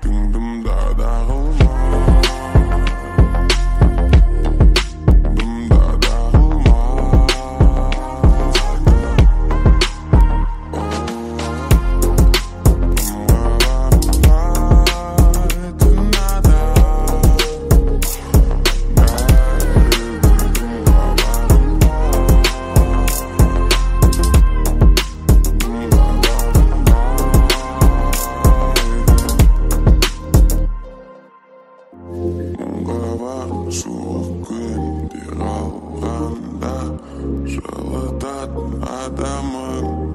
boom boom çılgın bir alanda Şalatatın adamın